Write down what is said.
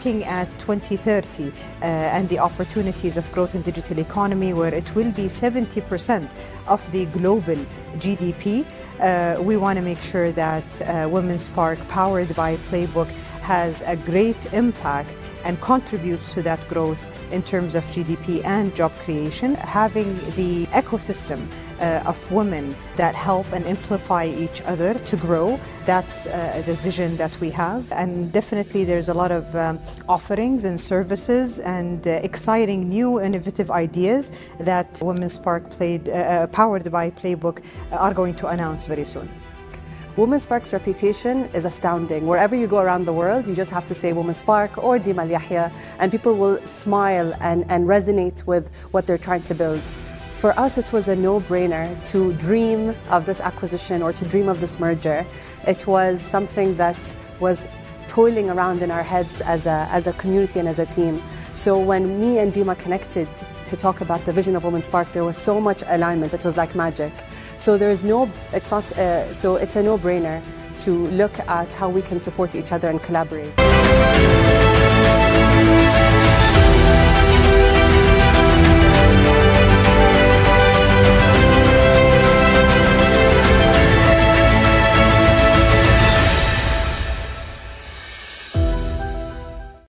looking at 2030 uh, and the opportunities of growth in digital economy, where it will be 70% of the global GDP, uh, we want to make sure that uh, Women Spark, powered by Playbook, has a great impact and contributes to that growth in terms of GDP and job creation. Having the ecosystem uh, of women that help and amplify each other to grow, that's uh, the vision that we have. And definitely there's a lot of um, offerings and services and uh, exciting new innovative ideas that Women Spark played, uh, powered by Playbook are going to announce very soon. Women Spark's reputation is astounding. Wherever you go around the world, you just have to say Women Spark or Dima Yahya, and people will smile and, and resonate with what they're trying to build. For us, it was a no brainer to dream of this acquisition or to dream of this merger. It was something that was toiling around in our heads as a, as a community and as a team. So when me and Dima connected to talk about the vision of Women Spark, there was so much alignment. It was like magic. So there's no, it's not, uh, so it's a no-brainer to look at how we can support each other and collaborate.